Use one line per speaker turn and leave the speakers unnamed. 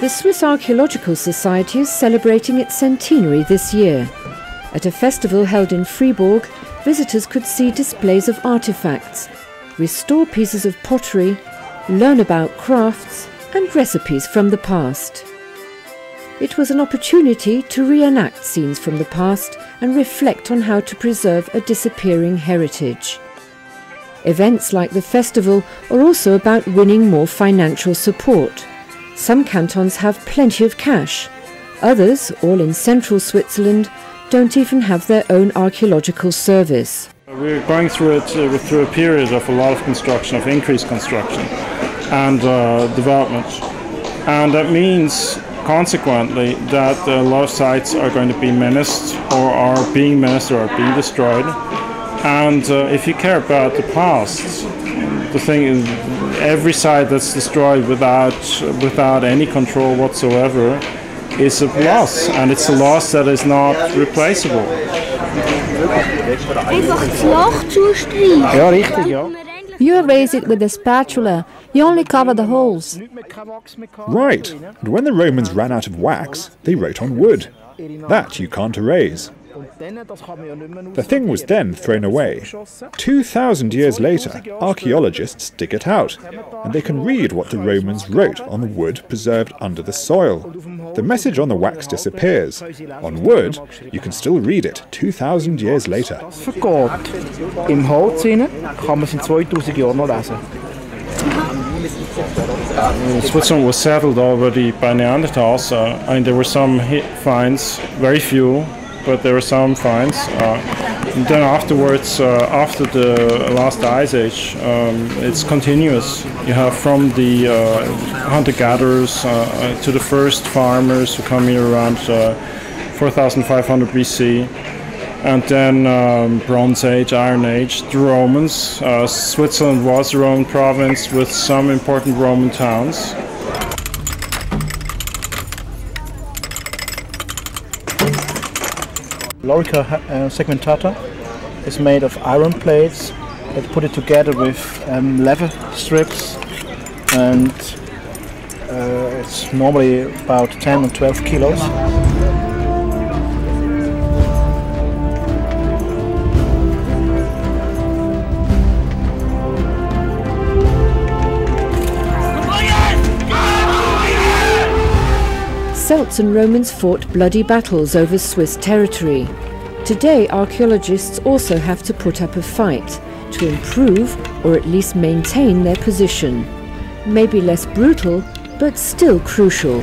The Swiss Archaeological Society is celebrating its centenary this year. At a festival held in Fribourg, visitors could see displays of artifacts, restore pieces of pottery, learn about crafts, and recipes from the past. It was an opportunity to reenact scenes from the past and reflect on how to preserve a disappearing heritage. Events like the festival are also about winning more financial support. Some cantons have plenty of cash. Others, all in central Switzerland, don't even have their own archaeological service.
We're going through it uh, through a period of a lot of construction, of increased construction and uh, development, and that means consequently that a lot of sites are going to be menaced or are being menaced or are being destroyed. And uh, if you care about the past, the thing is, every site that's destroyed without without any control whatsoever is a loss, and it's a loss that is not replaceable.
Einfach das Loch zustreichen.
Ja, richtig, ja.
You erase it with a spatula. You only cover the holes.
Right, and when the Romans ran out of wax, they wrote on wood. That you can't erase. The thing was then thrown away. 2,000 years later, archaeologists dig it out, and they can read what the Romans wrote on the wood preserved under the soil. The message on the wax disappears. On wood, you can still read it 2,000 years later.
vergeht. Im Holz kann man es in 2000 Jahren noch lesen.
Switzerland was settled already by Neanderthals. Uh, mean, there were some finds, very few, but there were some finds. Uh, and then afterwards, uh, after the last ice age, um, it's continuous. You have from the uh, hunter-gatherers to the first farmers who come here around uh, 4,500 BC. And then um, Bronze Age, Iron Age, the Romans. Uh, Switzerland was a Roman province with some important Roman towns.
Lorica uh, segmentata. Is made of iron plates. That put it together with um, leather strips. And uh, it's normally about 10 or 12 kilos.
Celts and Romans fought bloody battles over Swiss territory. Today, archaeologists also have to put up a fight to improve or at least maintain their position. Maybe less brutal, but still crucial.